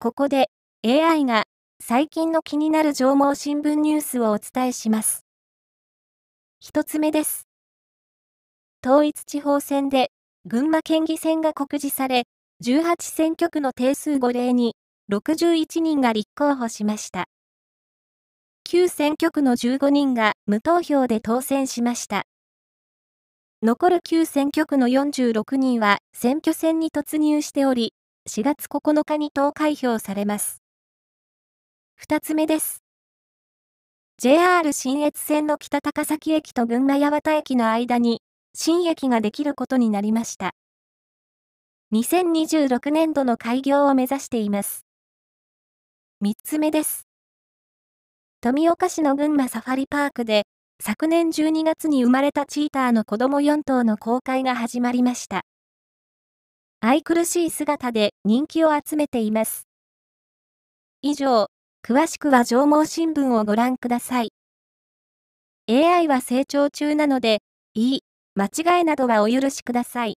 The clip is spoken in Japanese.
ここで AI が最近の気になる上毛新聞ニュースをお伝えします。一つ目です。統一地方選で群馬県議選が告示され、18選挙区の定数5例に61人が立候補しました。旧選挙区の15人が無投票で当選しました。残る旧選挙区の46人は選挙戦に突入しており、4月9日に投開票されます。二つ目です。JR 新越線の北高崎駅と群馬八幡駅の間に新駅ができることになりました。2026年度の開業を目指しています。三つ目です。富岡市の群馬サファリパークで昨年12月に生まれたチーターの子供4頭の公開が始まりました。愛くるしい姿で人気を集めています。以上、詳しくは縄文新聞をご覧ください。AI は成長中なので、いい、間違いなどはお許しください。